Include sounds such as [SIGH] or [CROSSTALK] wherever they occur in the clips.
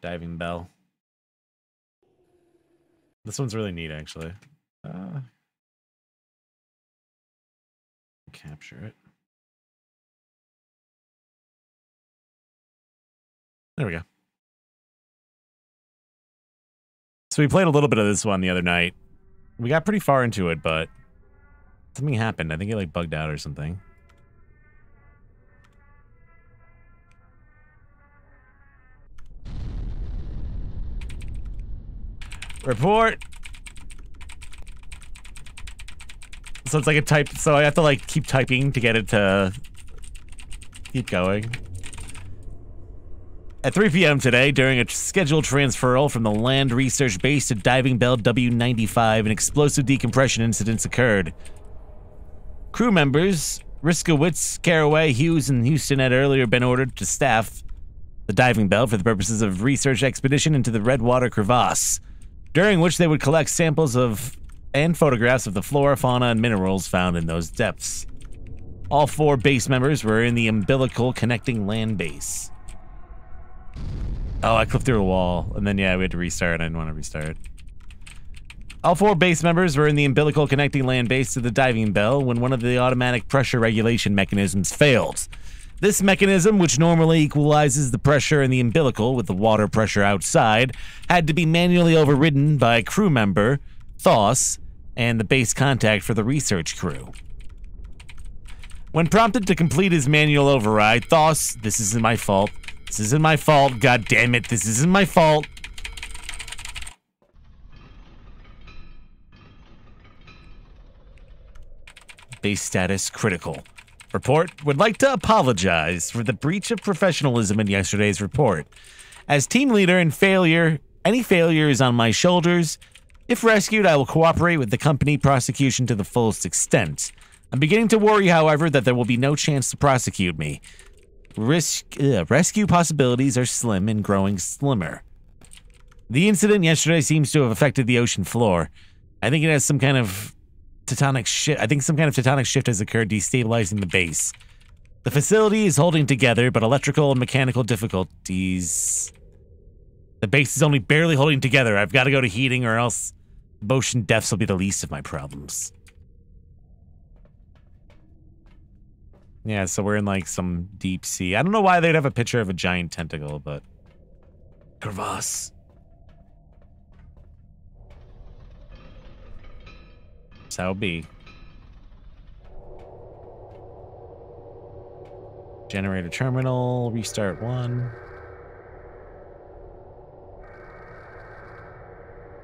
diving bell. This one's really neat, actually. Uh, capture it. There we go. So we played a little bit of this one the other night. We got pretty far into it, but something happened. I think it like bugged out or something. Report. So it's like a type. So I have to like keep typing to get it to keep going. At 3 p.m. today, during a scheduled transferal from the Land Research Base to Diving Bell W-95, an explosive decompression incident occurred. Crew members Riskowitz, Caraway, Hughes, and Houston had earlier been ordered to staff the diving bell for the purposes of research expedition into the Redwater Crevasse, during which they would collect samples of and photographs of the flora, fauna, and minerals found in those depths. All four base members were in the umbilical connecting land base. Oh, I clipped through a wall, and then yeah, we had to restart. I didn't want to restart. All four base members were in the umbilical connecting land base to the diving bell when one of the automatic pressure regulation mechanisms failed. This mechanism, which normally equalizes the pressure in the umbilical with the water pressure outside, had to be manually overridden by crew member, Thoss, and the base contact for the research crew. When prompted to complete his manual override, Thoss, this isn't my fault. This isn't my fault. God damn it, this isn't my fault. Base status critical. Report would like to apologize for the breach of professionalism in yesterday's report. As team leader and failure, any failure is on my shoulders. If rescued, I will cooperate with the company prosecution to the fullest extent. I'm beginning to worry, however, that there will be no chance to prosecute me. Risk, ugh, rescue possibilities are slim and growing slimmer. The incident yesterday seems to have affected the ocean floor. I think it has some kind of tectonic shift. I think some kind of tectonic shift has occurred, destabilizing the base. The facility is holding together, but electrical and mechanical difficulties. The base is only barely holding together. I've got to go to heating, or else motion deaths will be the least of my problems. Yeah, so we're in like some deep sea. I don't know why they'd have a picture of a giant tentacle, but crevasse. So be. Generator terminal, restart one.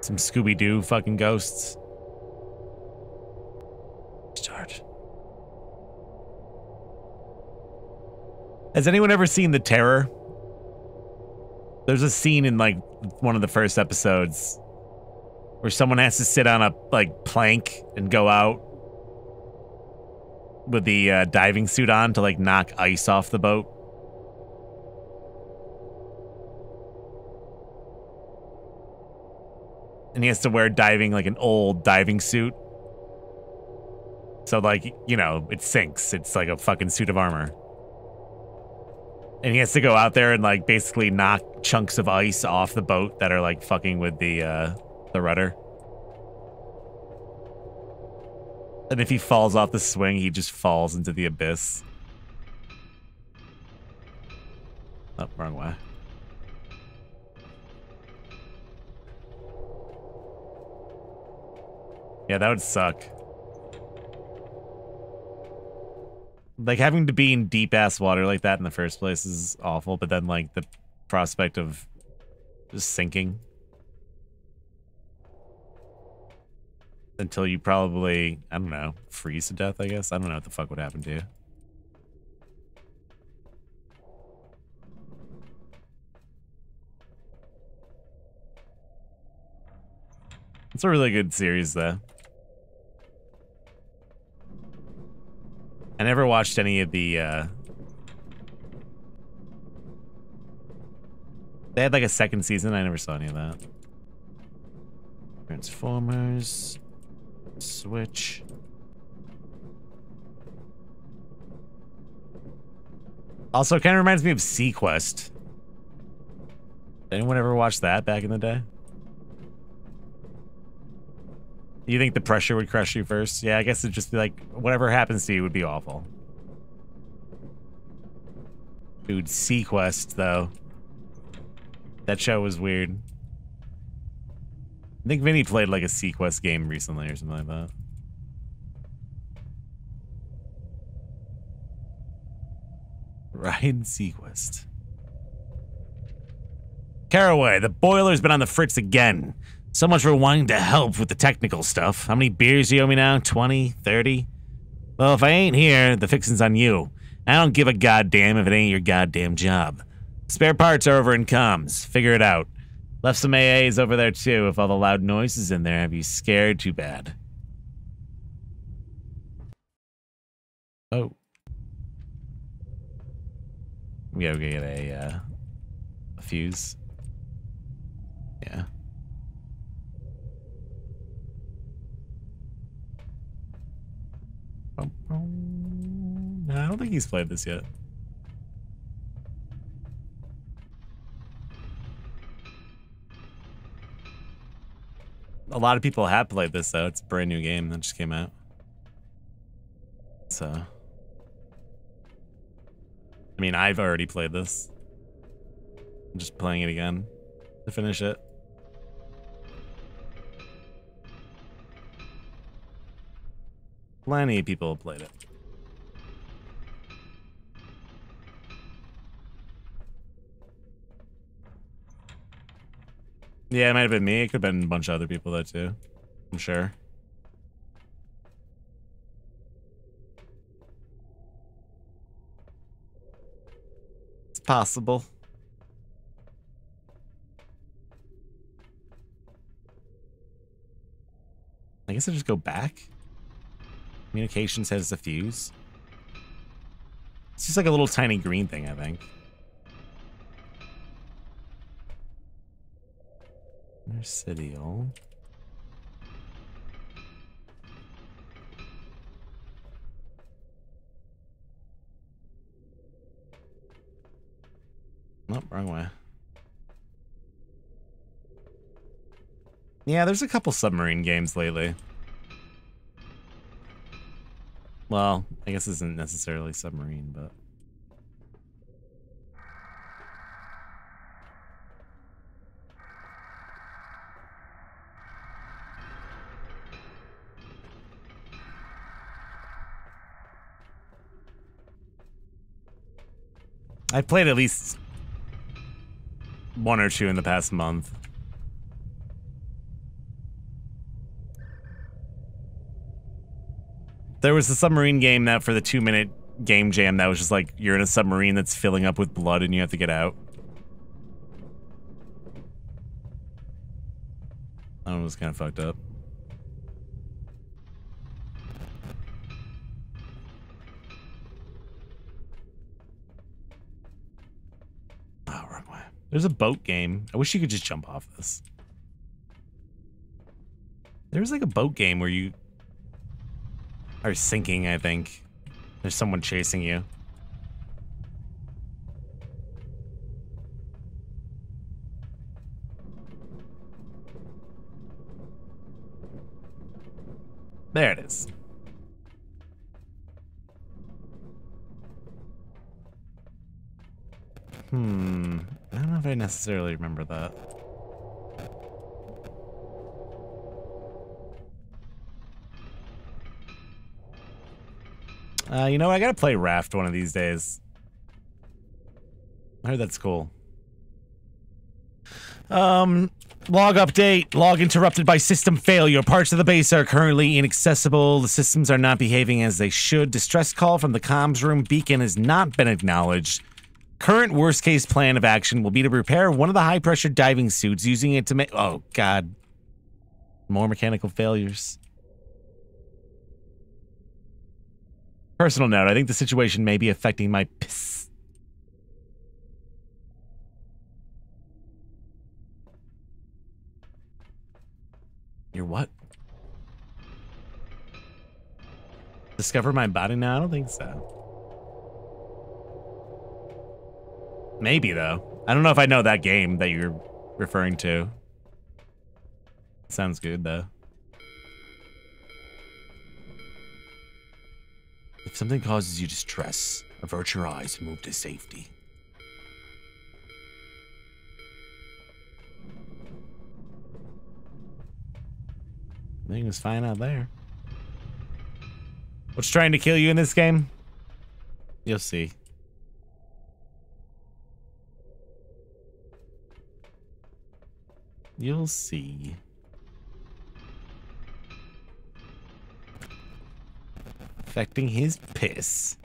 Some Scooby Doo fucking ghosts. Start. Has anyone ever seen The Terror? There's a scene in like one of the first episodes where someone has to sit on a like plank and go out with the uh, diving suit on to like knock ice off the boat. And he has to wear diving like an old diving suit. So like, you know, it sinks. It's like a fucking suit of armor. And he has to go out there and like basically knock chunks of ice off the boat that are like fucking with the uh the rudder. And if he falls off the swing, he just falls into the abyss. Oh, wrong way. Yeah, that would suck. Like having to be in deep ass water like that in the first place is awful, but then like the prospect of just sinking until you probably, I don't know, freeze to death, I guess. I don't know what the fuck would happen to you. It's a really good series, though. I never watched any of the, uh... They had like a second season. I never saw any of that. Transformers. Switch. Also, kind of reminds me of seaQuest. Did anyone ever watch that back in the day? You think the pressure would crush you first? Yeah, I guess it'd just be like, whatever happens to you would be awful. Dude, seaQuest, though. That show was weird. I think Vinny played like a seaQuest game recently or something like that. Ryan Sequest. Caraway, the boiler's been on the fritz again. So much for wanting to help with the technical stuff. How many beers do you owe me now? 20? 30? Well, if I ain't here, the fixin's on you. I don't give a goddamn if it ain't your goddamn job. Spare parts are over in comms. Figure it out. Left some AAs over there too. If all the loud noises in there have you scared too bad. Oh. We gotta get a, uh, a fuse. Yeah. I don't think he's played this yet. A lot of people have played this though. It's a brand new game that just came out. So I mean, I've already played this. I'm just playing it again to finish it. Plenty of people have played it. Yeah, it might have been me. It could have been a bunch of other people though too. I'm sure. It's possible. I guess I just go back. Communications has the fuse. It's just like a little tiny green thing, I think. There's Cityal. Nope, wrong way. Yeah, there's a couple submarine games lately. Well, I guess this isn't necessarily submarine, but... I've played at least one or two in the past month. There was a submarine game that for the two minute game jam that was just like you're in a submarine that's filling up with blood and you have to get out. That was kind of fucked up. Oh, wrong way. There's a boat game. I wish you could just jump off this. There's like a boat game where you are sinking, I think. There's someone chasing you. There it is. Hmm. I don't know if I necessarily remember that. Uh, you know, I gotta play Raft one of these days. I heard that's cool. Um, log update. Log interrupted by system failure. Parts of the base are currently inaccessible. The systems are not behaving as they should. Distress call from the comms room beacon has not been acknowledged. Current worst case plan of action will be to repair one of the high pressure diving suits using it to make. Oh, God. More mechanical failures. Personal note, I think the situation may be affecting my piss. Your what? Discover my body now? I don't think so. Maybe, though. I don't know if I know that game that you're referring to. Sounds good, though. If something causes you distress, avert your eyes and move to safety. Everything was fine out there. What's trying to kill you in this game? You'll see. You'll see. Affecting his piss.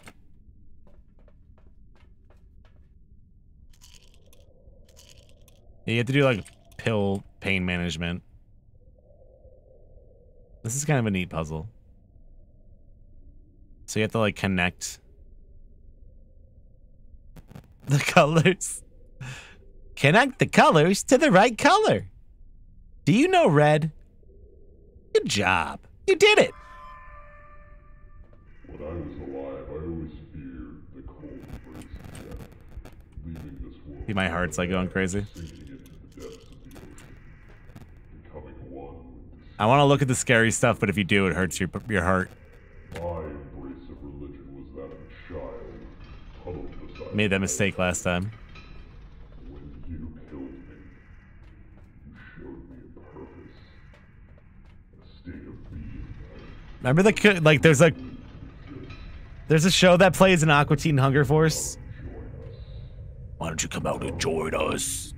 You have to do like pill pain management. This is kind of a neat puzzle. So you have to like connect the [LAUGHS] colors. Connect the colors to the right color. Do you know red? Good job. You did it. When I was alive, I always feared the cold embrace of death. Leaving this world. See, my heart's like going crazy. Sinking into the depths of the ocean. Becoming one with the I want to look at the scary stuff, but if you do, it hurts your your heart. My embrace of religion was that of a child, Made that mistake last time. When you killed me, you showed me a purpose, a state of being. Remember the like? There's a there's a show that plays in Aqua Teen Hunger Force. Why don't you come out and join us?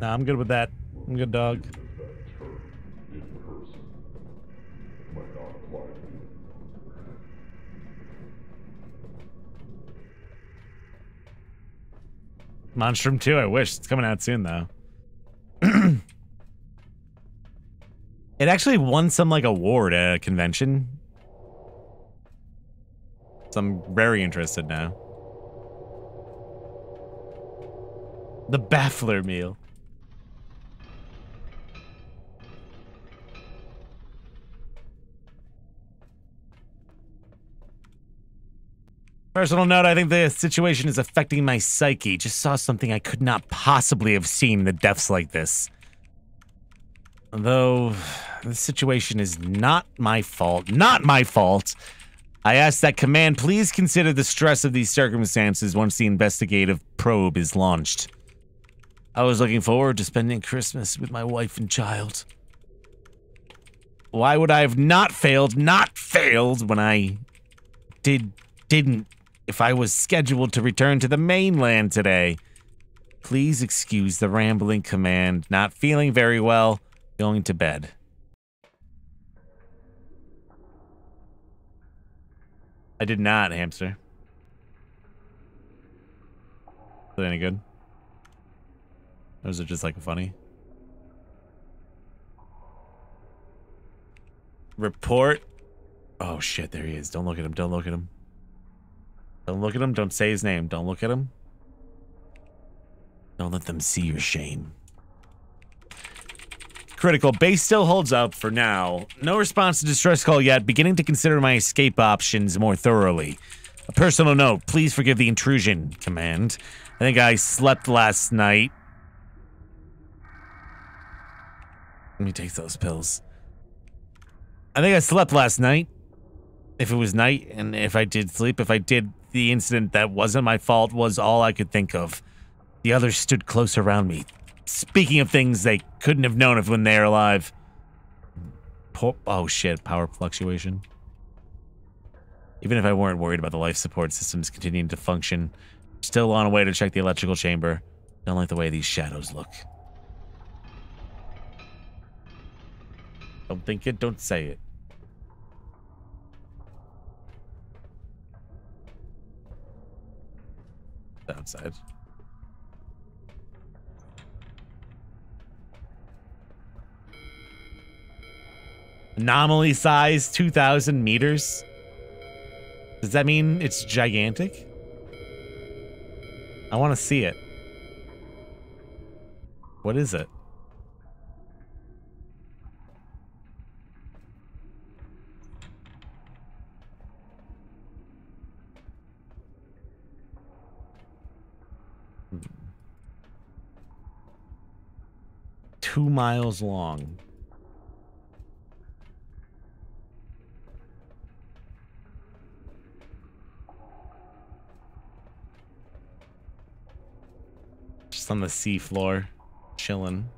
Nah, I'm good with that. I'm good, dog. Monstrum 2, I wish. It's coming out soon, though. It actually won some, like, award at a convention. So I'm very interested now. The Baffler meal. Personal note, I think the situation is affecting my psyche. Just saw something I could not possibly have seen the depths like this. Though the situation is not my fault. Not my fault. I ask that command please consider the stress of these circumstances once the investigative probe is launched. I was looking forward to spending Christmas with my wife and child. Why would I have not failed, not failed when I did didn't if I was scheduled to return to the mainland today. Please excuse the rambling command. Not feeling very well. Going to bed. I did not, hamster. Is that any good? Or is it just like funny? Report. Oh shit, there he is. Don't look at him. Don't look at him. Don't look at him. Don't say his name. Don't look at him. Don't let them see your shame. Critical. Base still holds up for now. No response to distress call yet. Beginning to consider my escape options more thoroughly. A personal note. Please forgive the intrusion, command. I think I slept last night. Let me take those pills. I think I slept last night. If it was night, and if I did sleep, if I did, the incident that wasn't my fault was all I could think of. The others stood close around me. Speaking of things they couldn't have known of when they were alive. Po- oh shit, power fluctuation. Even if I weren't worried about the life support systems continuing to function, still on a way to check the electrical chamber. Don't like the way these shadows look. Don't think it, don't say it. Outside. Anomaly size 2,000 meters. Does that mean it's gigantic? I want to see it. What is it? Two miles long. Just on the seafloor, chilling.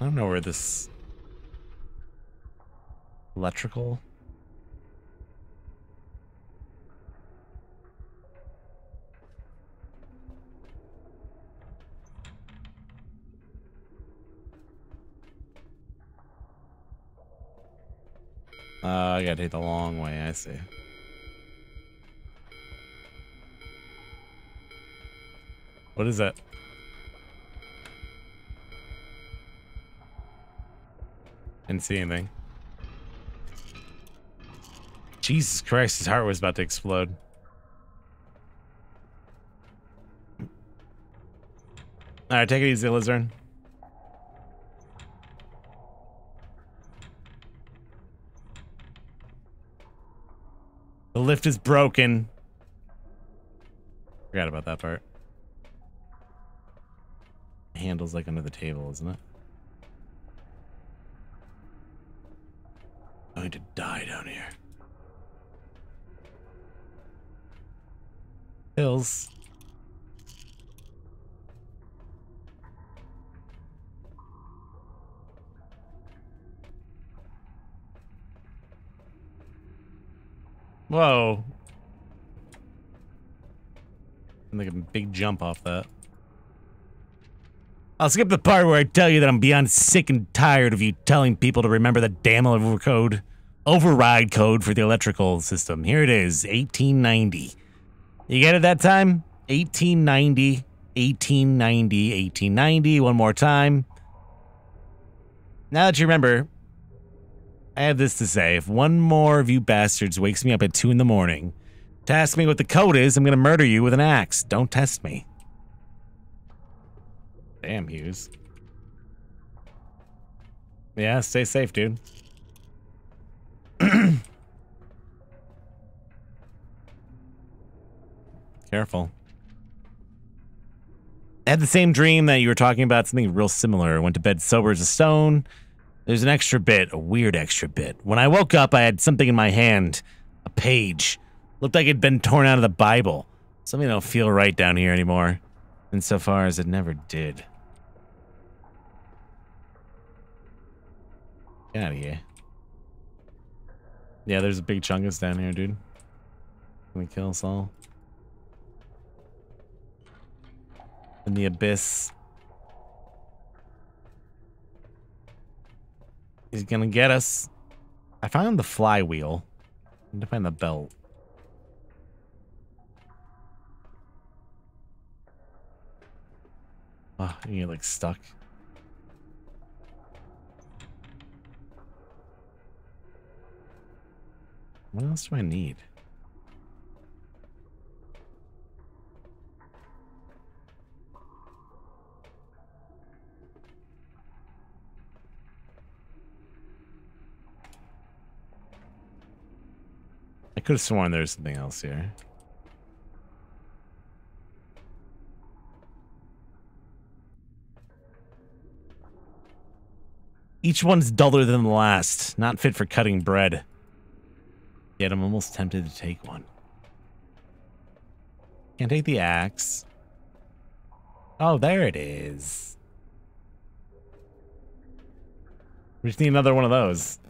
I don't know where this electrical Uh, I gotta take the long way, I see. What is that? Didn't see anything. Jesus Christ, his heart was about to explode. Alright, take it easy, Lizard. Lift is broken. Forgot about that part. Handle's like under the table, isn't it? I going to die down here. Hills. Whoa. I'm like a big jump off that. I'll skip the part where I tell you that I'm beyond sick and tired of you telling people to remember the damn overcode, override code for the electrical system. Here it is, 1890. You get it that time? 1890, 1890, 1890. One more time. Now that you remember, I have this to say. If one more of you bastards wakes me up at 2 in the morning to ask me what the code is, I'm going to murder you with an axe. Don't test me. Damn, Hughes. Yeah, stay safe, dude. [CLEARS THROAT] Careful. I had the same dream that you were talking about, something real similar. Went to bed sober as a stone. There's an extra bit, a weird extra bit. When I woke up, I had something in my hand, a page. Looked like it'd been torn out of the Bible. Something don't feel right down here anymore. Insofar as it never did. Get out of here. Yeah, there's a big chungus down here, dude. Can we kill us all? In the abyss. He's gonna get us. I found the flywheel. I need to find the belt. Ah, oh, you get like stuck. What else do I need? Could have sworn there was something else here. Each one's duller than the last, not fit for cutting bread. Yet I'm almost tempted to take one. Can't take the axe. Oh, there it is. We just need another one of those.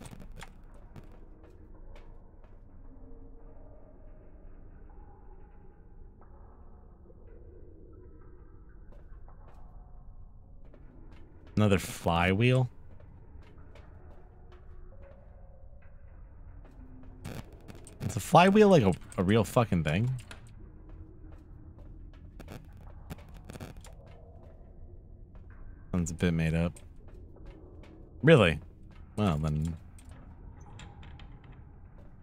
Another flywheel? Is a flywheel like a, a real fucking thing? Sounds a bit made up. Really? Well, then...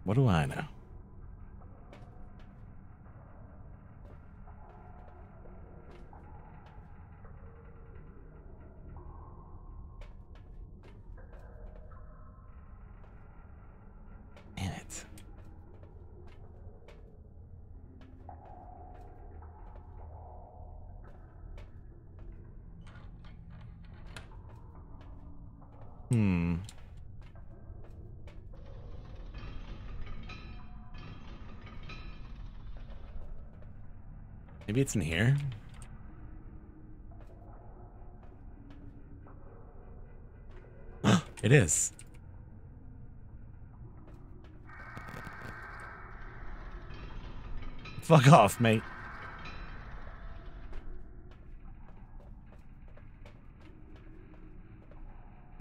What do I know? Maybe it's in here. [GASPS] it is. Fuck off, mate.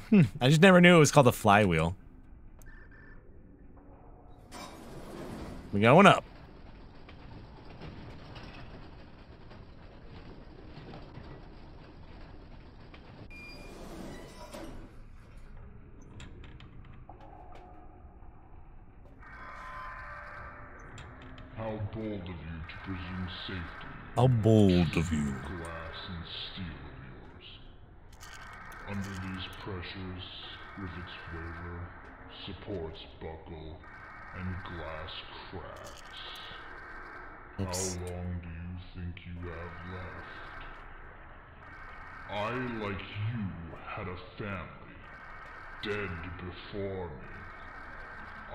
Hmm, I just never knew it was called a flywheel. We going up. How bold of you to presume safety. How bold of you. Glass and steel of yours. Under these pressures, rivets waver, supports buckle, and glass cracks. Oops. How long do you think you have left? I, like you, had a family, dead before me.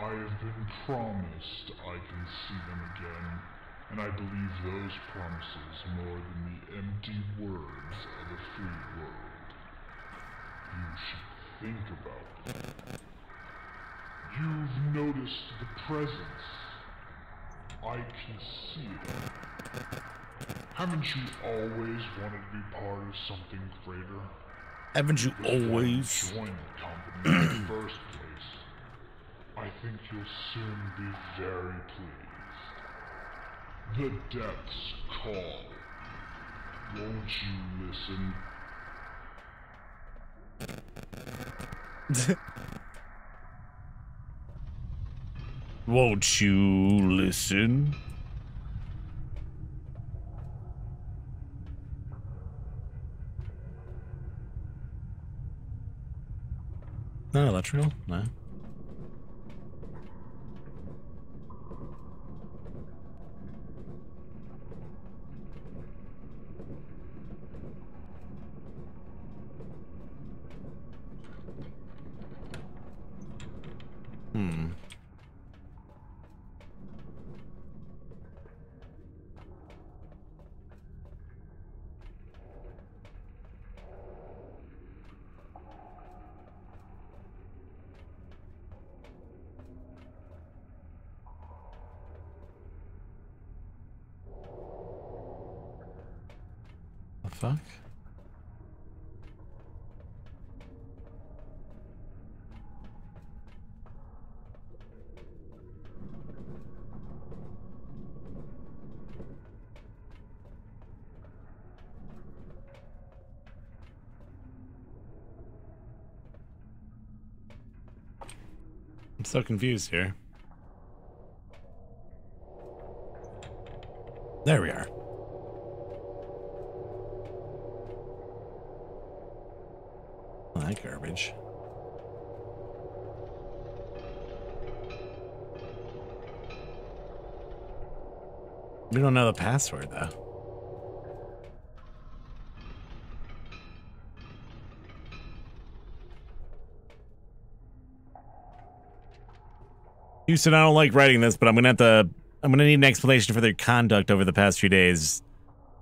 I have been promised I can see them again, and I believe those promises more than the empty words of a free world. You should think about them. You've noticed the presence. I can see it. Haven't you always wanted to be part of something greater? Haven't you Before always? joined the company in the first place? I think you'll soon be very pleased. The depths call. Won't you listen? [LAUGHS] Won't you listen? No electrical? No. Hmm. The fuck? I'm so confused here. There we are. Oh, that garbage. We don't know the password though. Houston, I don't like writing this, but I'm gonna have to. I'm gonna need an explanation for their conduct over the past few days.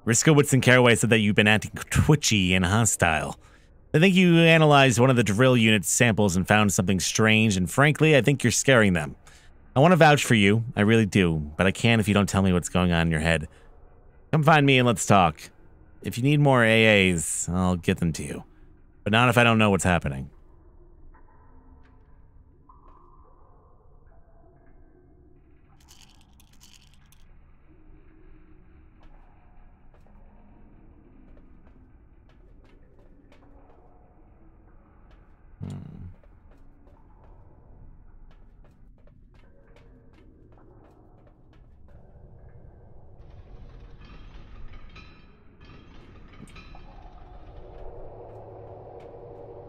Riskowitz and Caraway said that you've been acting twitchy and hostile. I think you analyzed one of the drill unit's samples and found something strange, and frankly, I think you're scaring them. I want to vouch for you, I really do, but I can't if you don't tell me what's going on in your head. Come find me and let's talk. If you need more AAs, I'll get them to you. But not if I don't know what's happening.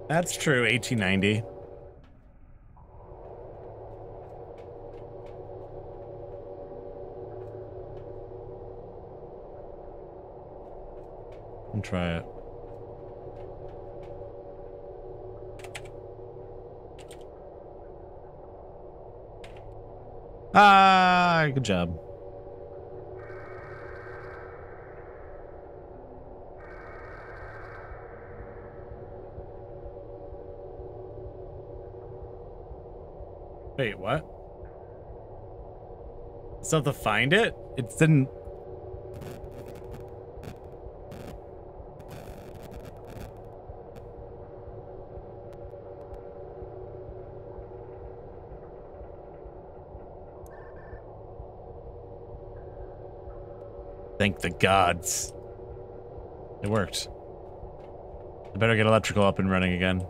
That's true, 1890. And try it. Ah, good job. Wait, what? Still to find it? It didn't... Thank the gods. It worked. I better get electrical up and running again.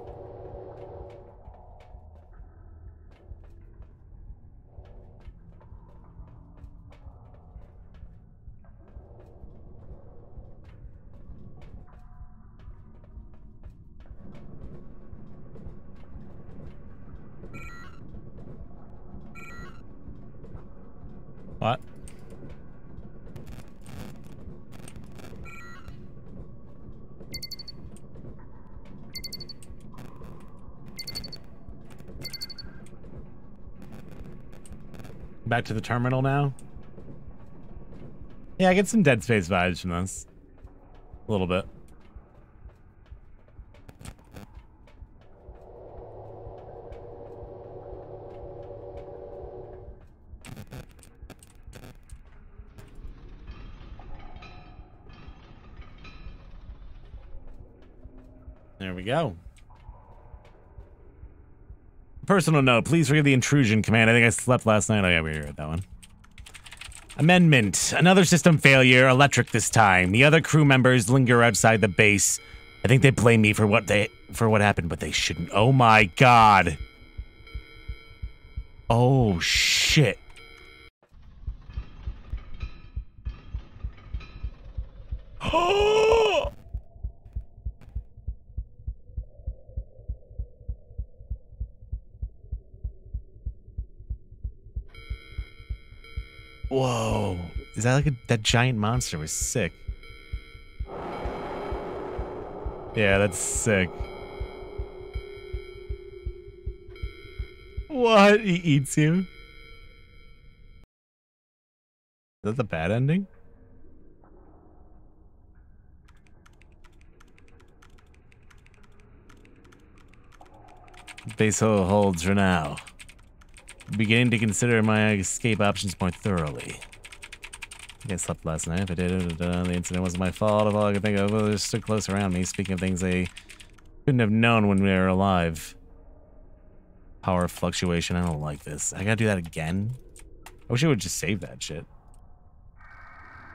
What? Back to the terminal now? Yeah, I get some Dead Space vibes from this. A little bit. There we go. Personal note, please forgive the intrusion command. I think I slept last night. Oh yeah, we read that one. Amendment. Another system failure, electric this time. The other crew members linger outside the base. I think they blame me for what they for what happened, but they shouldn't. Oh my god. Oh shit. [GASPS] Oh! Whoa. Is that like a that giant monster was sick. Yeah, that's sick. What? He eats you? Is that the bad ending? Base holds for now beginning to consider my escape options more thoroughly. I I slept last night. If I did, the incident wasn't my fault. If all I could think of was stood close around me. Speaking of things they couldn't have known when we were alive. Power fluctuation. I don't like this. I gotta do that again? I wish I would just save that shit.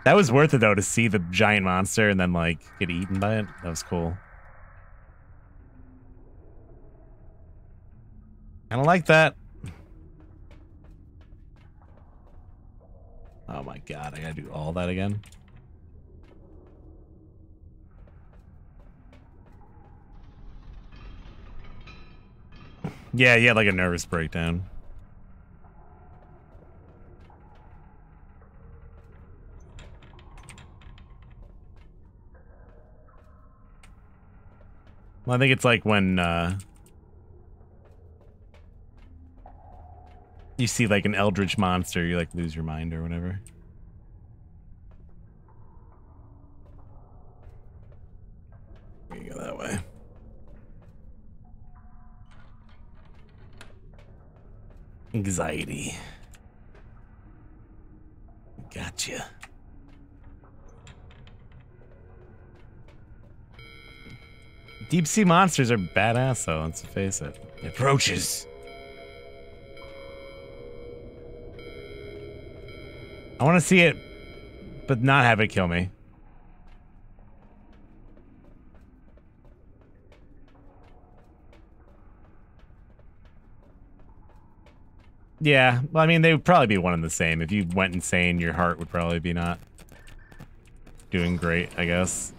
That was worth it, though, to see the giant monster and then, like, get eaten by it. That was cool. I don't like that. Oh my god, I gotta do all that again? Yeah, yeah, like a nervous breakdown. Well, I think it's like when uh, you see like an eldritch monster, you like lose your mind or whatever. We go that way. Anxiety. Gotcha. Deep sea monsters are badass though, let's face it. Approaches. I want to see it, but not have it kill me. Yeah, well, I mean, they would probably be one and the same. If you went insane, your heart would probably be not doing great, I guess.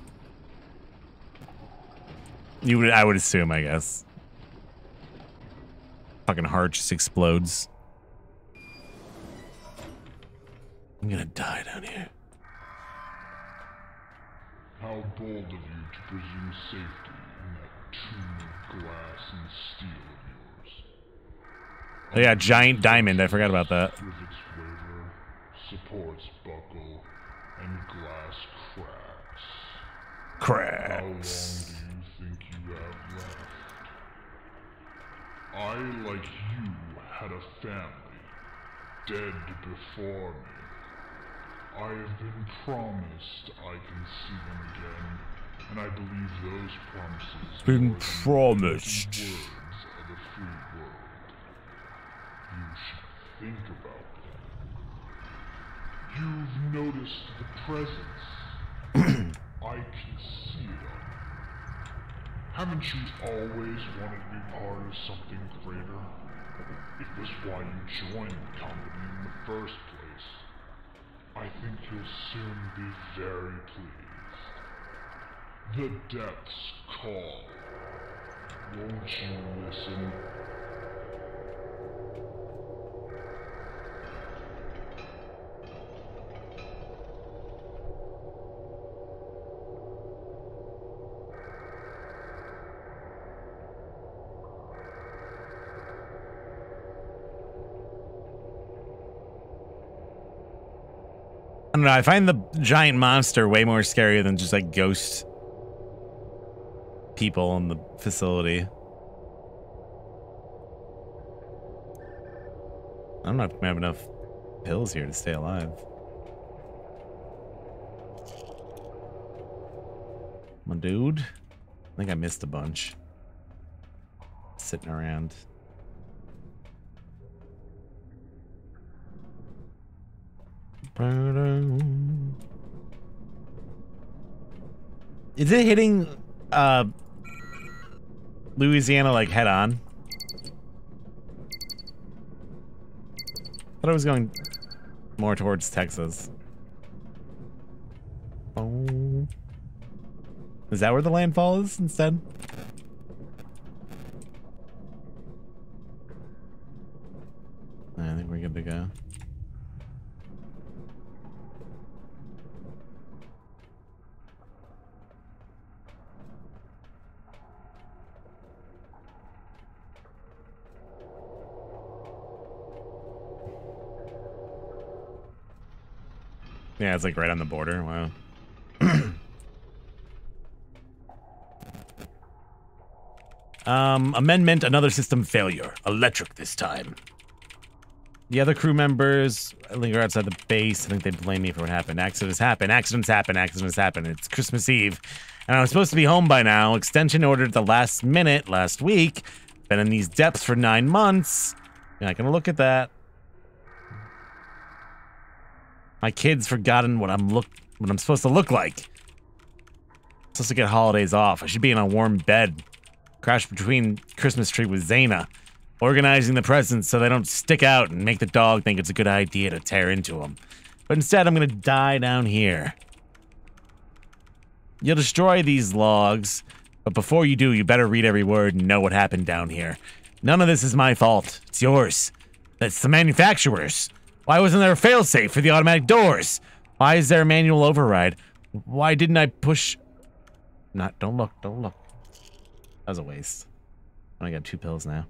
You would, I would assume, I guess. Fucking heart just explodes. I'm gonna die down here. How bold of you to presume safety in that tomb of glass and steel of yours. Oh yeah, giant diamond. I forgot about that. With its flavor, supports buckle, and glass cracks. How long do you think you have left? I, like you, had a family, dead before me. I have been promised I can see them again, and I believe those promises Been promised. words of the free world. You should think about them. You've noticed the presence. [CLEARS THROAT] I can see it on. Haven't you always wanted to be part of something greater? It was why you joined the company in the first place. I think you'll soon be very pleased. The depths call. Won't you listen? Know. I find the giant monster way more scary than just like ghost people in the facility. I don't gonna have enough pills here to stay alive. My dude. I think I missed a bunch. Sitting around. Is it hitting uh Louisiana like head on? thought I was going more towards Texas. Oh. Is that where the landfall is instead? I think we're good to go. Yeah, it's like right on the border. Wow. [CLEARS THROAT] um, amendment, another system failure. Electric this time. The other crew members linger outside the base. I think they blame me for what happened. Accidents happen. Accidents happen. Accidents happen. It's Christmas Eve. And I was supposed to be home by now. Extension ordered at the last minute last week. Been in these depths for nine months. You're not going to look at that. My kid's forgotten what I'm look what I'm supposed to look like. I'm supposed to get holidays off. I should be in a warm bed. Crash between Christmas tree with Zaina. Organizing the presents so they don't stick out and make the dog think it's a good idea to tear into them. But instead, I'm gonna die down here. You'll destroy these logs, but before you do, you better read every word and know what happened down here. None of this is my fault. It's yours. That's the manufacturer's. Why wasn't there a failsafe for the automatic doors? Why is there a manual override? Why didn't I push... Not, don't look, don't look. That was a waste. I got two pills now.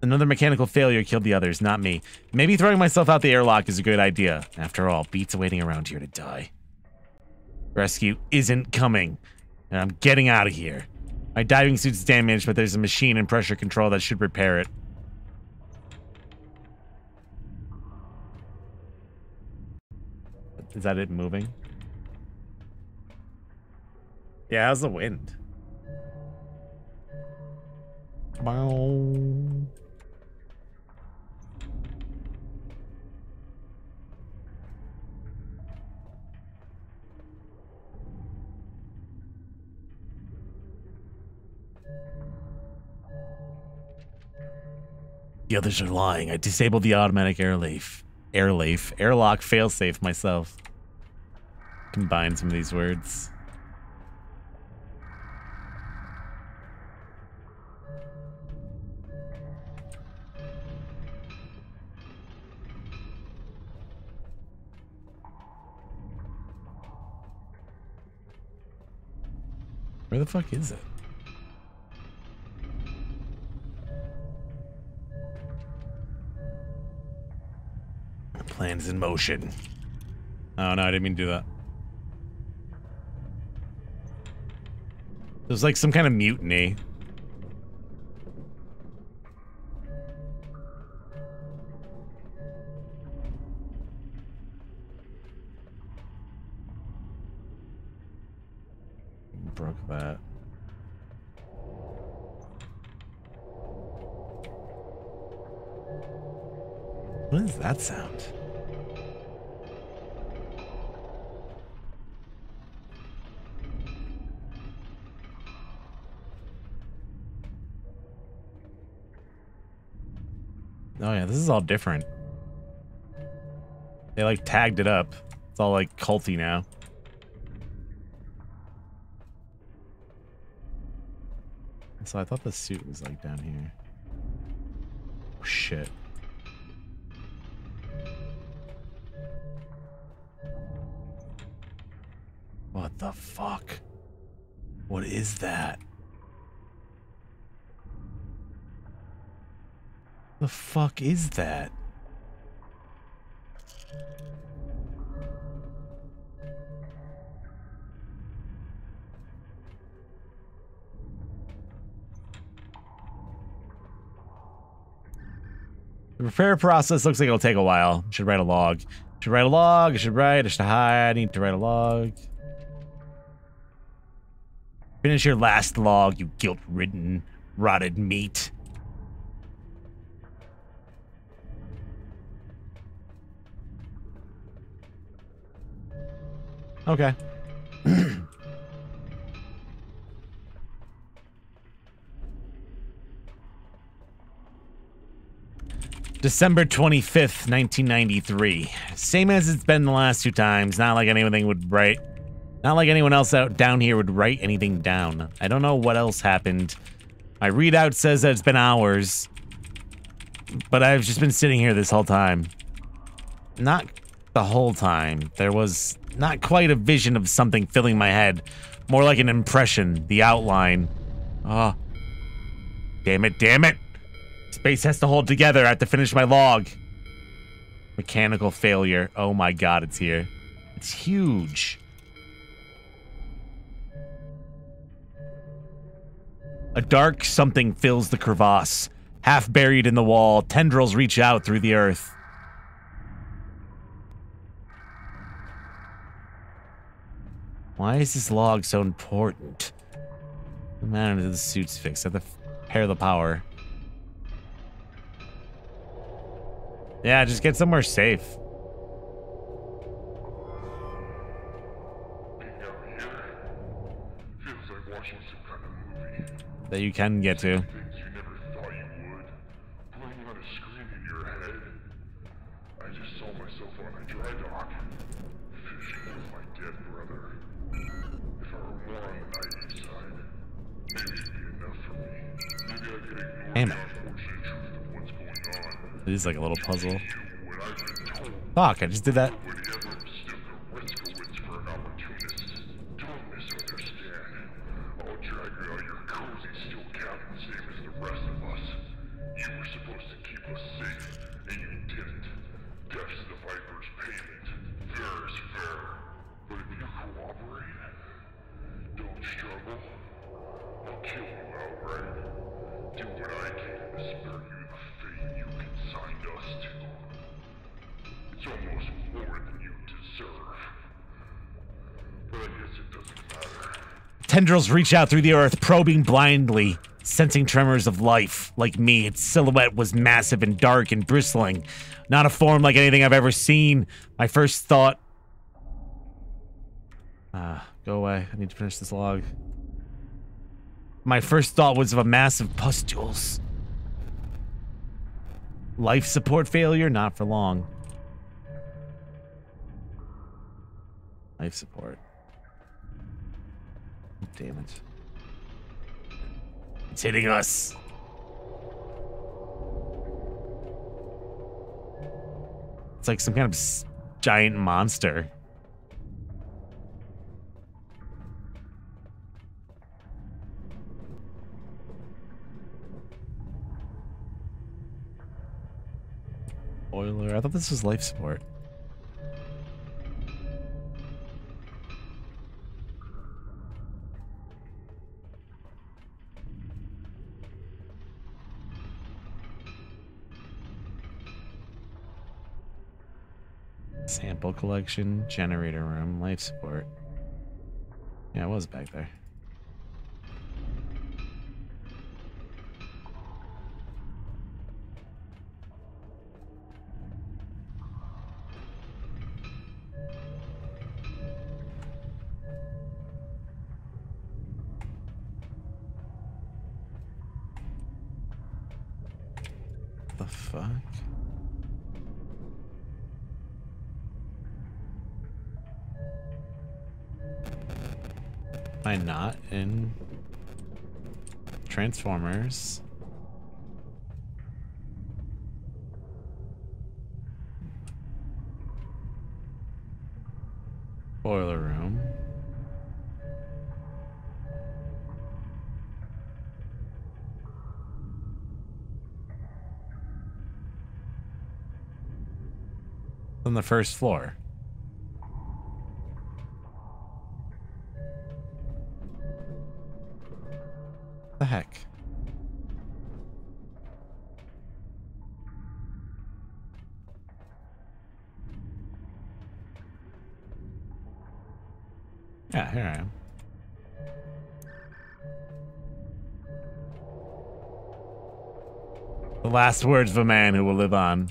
Another mechanical failure killed the others, not me. Maybe throwing myself out the airlock is a good idea. After all, Beats waiting around here to die. Rescue isn't coming, and I'm getting out of here. My diving suit's damaged, but there's a machine and pressure control that should repair it. Is that it moving? Yeah, how's the wind? Bow. The others are lying. I disabled the automatic airleaf. Airleaf. Airlock failsafe myself. Combine some of these words. Where the fuck is it? The Plans in motion. Oh no, I didn't mean to do that. It was like some kind of mutiny. Broke that. What is that sound? Oh yeah, this is all different. They like tagged it up. It's all like culty now. So I thought the suit was like down here. Oh, shit. What the fuck? What is that? The fuck is that? The repair process looks like it'll take a while. Should write a log. Should write a log. Should write. Should hide. I need to write a log. Finish your last log, you guilt-ridden, rotted meat. Okay. [CLEARS THROAT] December 25th, 1993. Same as it's been the last two times. Not like anything would write. Not like anyone else out down here would write anything down. I don't know what else happened. My readout says that it's been hours. But I've just been sitting here this whole time. Not the whole time. There was not quite a vision of something filling my head. More like an impression, the outline. Ah. Oh. Damn it, damn it! Space has to hold together. I have to finish my log. Mechanical failure. Oh my god, it's here. It's huge. A dark something fills the crevasse. Half buried in the wall, tendrils reach out through the earth. Why is this log so important? The man the suit's fixed. I have to pair the power. Yeah, just get somewhere safe. That you can get to. It is like a little puzzle. Fuck, I just did that. Tendrils reach out through the earth, probing blindly, sensing tremors of life. Like me, its silhouette was massive and dark and bristling. Not a form like anything I've ever seen. My first thought... Ah, go away. I need to finish this log. My first thought was of a massive pustules. Life support failure? Not for long. Life support. Damn it. It's hitting us. It's like some kind of giant monster. Boiler. I thought this was life support. Sample collection, generator room, life support. Yeah, it was back there. The fuck? I not in Transformers? Boiler room. On the first floor. Last words of a man who will live on.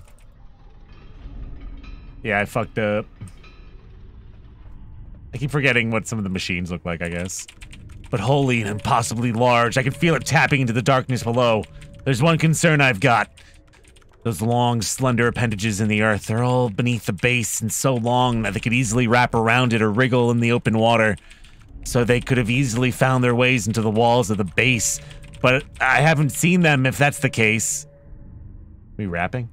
Yeah, I fucked up. I keep forgetting what some of the machines look like, I guess. But holy and impossibly large. I can feel it tapping into the darkness below. There's one concern I've got. Those long, slender appendages in the earth are all beneath the base and so long that they could easily wrap around it or wriggle in the open water. So they could have easily found their ways into the walls of the base. But I haven't seen them if that's the case. We rapping?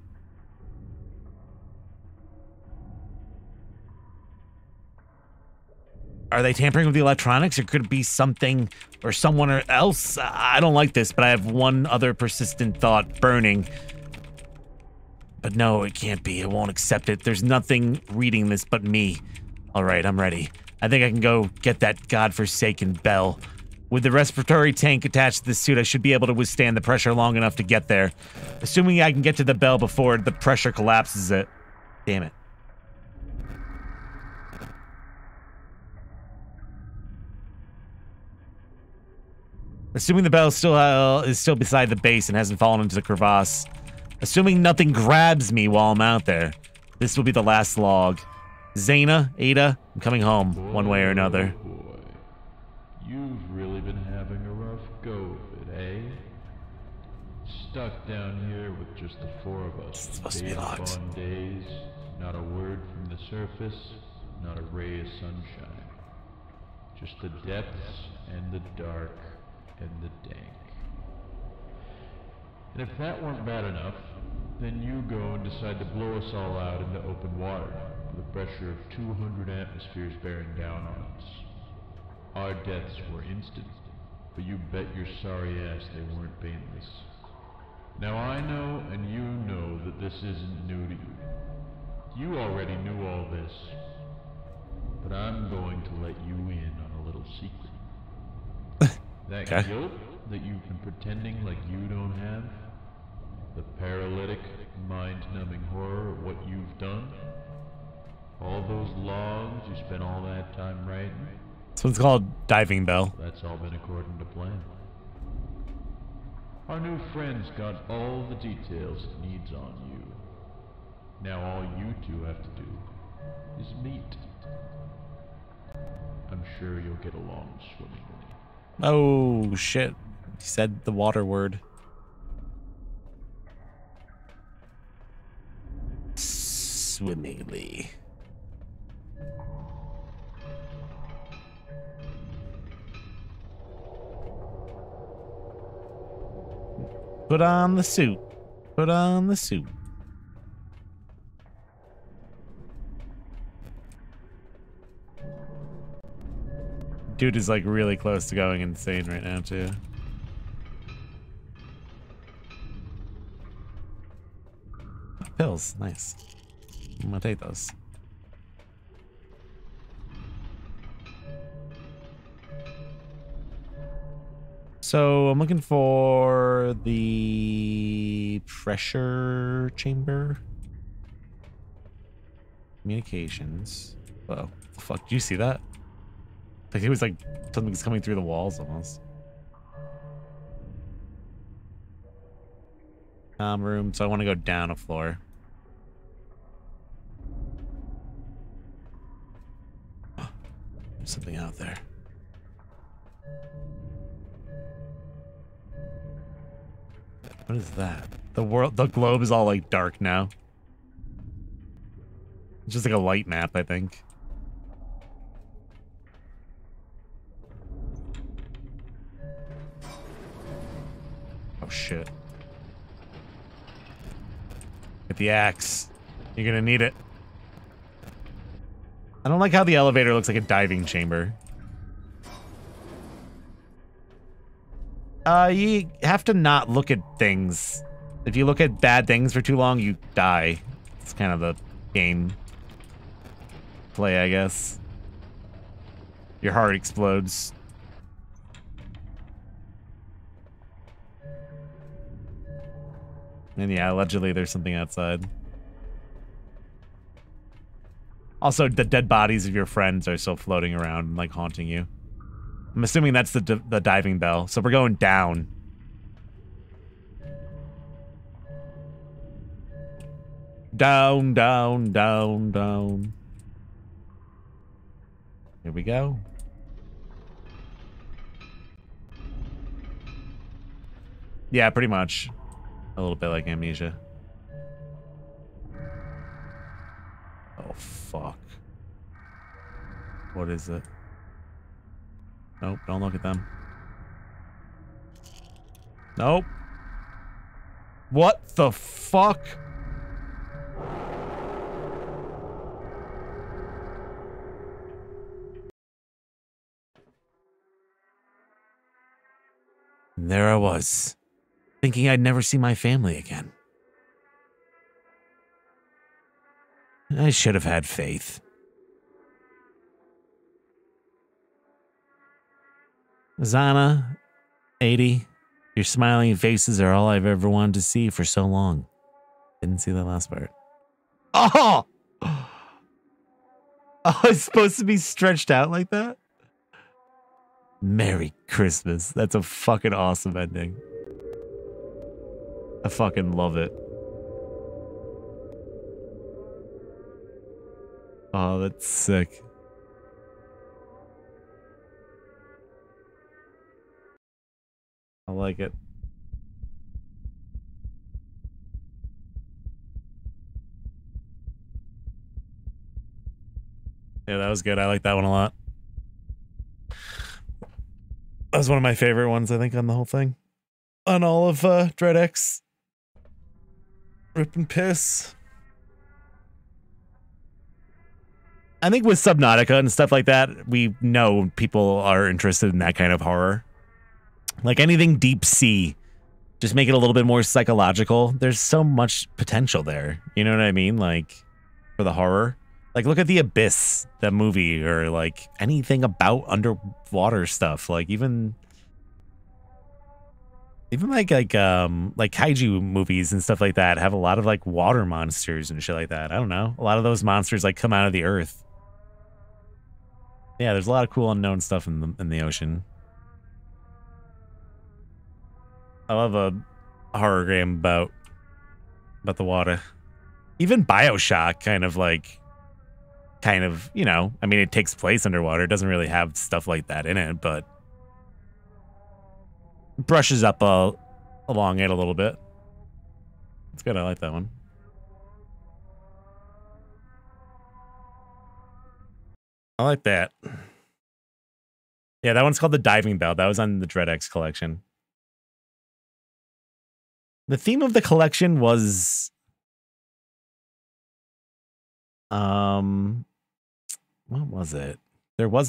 Are they tampering with the electronics or could it be something or someone else? I don't like this, but I have one other persistent thought burning. But no, it can't be. It won't accept it. There's nothing reading this but me. All right, I'm ready. I think I can go get that godforsaken bell. With the respiratory tank attached to the suit, I should be able to withstand the pressure long enough to get there. Assuming I can get to the bell before the pressure collapses it. Damn it. Assuming the bell still uh, is still beside the base and hasn't fallen into the crevasse. Assuming nothing grabs me while I'm out there. This will be the last log. Zaina, Ada, I'm coming home, one way or another. Boy, you've really been having a rough go of it, eh? Stuck down here with just the four of us. It's supposed to be locked. On days, not a word from the surface, not a ray of sunshine. Just the depths and the dark and the dank. And if that weren't bad enough, then you go and decide to blow us all out into open water, with a pressure of 200 atmospheres bearing down on us. Our deaths were instant, but you bet your sorry ass they weren't painless. Now I know and you know that this isn't new to you. You already knew all this. But I'm going to let you in on a little secret. [LAUGHS] that Okay. guilt that you've been pretending like you don't have, the paralytic, mind-numbing horror of what you've done, all those logs you spent all that time writing, This one's called Diving Bell. that's all been according to plan. Our new friend's got all the details it needs on you. Now all you two have to do is meet. I'm sure you'll get along swimmingly. Oh, shit. He said the water word. Swimmingly. Put on the suit. Put on the suit. Dude is like really close to going insane right now too. Pills, nice. I'm gonna take those. So I'm looking for the pressure chamber. Communications. Whoa, the fuck? Did you see that? Like it was like something's coming through the walls almost. Um, room. So I want to go down a floor. [GASPS] Something out there. What is that? The world, the globe is all like dark now. It's just like a light map, I think. Oh shit. Get the axe. You're gonna need it. I don't like how the elevator looks like a diving chamber. Uh, you have to not look at things. If you look at bad things for too long, you die. It's kind of the game play, I guess. Your heart explodes. And yeah, allegedly there's something outside. Also, the dead bodies of your friends are still floating around, like haunting you. I'm assuming that's the the diving bell. So we're going down. Down, down, down, down. Here we go. Yeah, pretty much. A little bit like amnesia. Oh, fuck. What is it? Nope, don't look at them. Nope. What the fuck? And there I was, thinking I'd never see my family again. I should have had faith. Zaina, Ada, your smiling faces are all I've ever wanted to see for so long. Didn't see the last part. Oh! Oh, it's supposed to be stretched out like that? Merry Christmas. That's a fucking awesome ending. I fucking love it. Oh, that's sick. I like it. Yeah, that was good. I like that one a lot. That was one of my favorite ones, I think, on the whole thing. On all of uh, Dread X. Rip and piss. I think with Subnautica and stuff like that, we know people are interested in that kind of horror. Like anything deep sea, just make it a little bit more psychological. There's so much potential there. You know what I mean? Like for the horror. Like look at the Abyss, that movie, or like anything about underwater stuff. Like even even like like um like kaiju movies and stuff like that have a lot of like water monsters and shit like that. I don't know. A lot of those monsters like come out of the earth. Yeah, there's a lot of cool unknown stuff in the in the ocean. I love a horror game about about the water. Even BioShock kind of like kind of, you know, I mean it takes place underwater. It doesn't really have stuff like that in it, but brushes up uh, along it a little bit. It's good. I like that one. I like that. Yeah, that one's called the Diving Bell. That was on the Dread X collection. The theme of the collection was um what was it? There was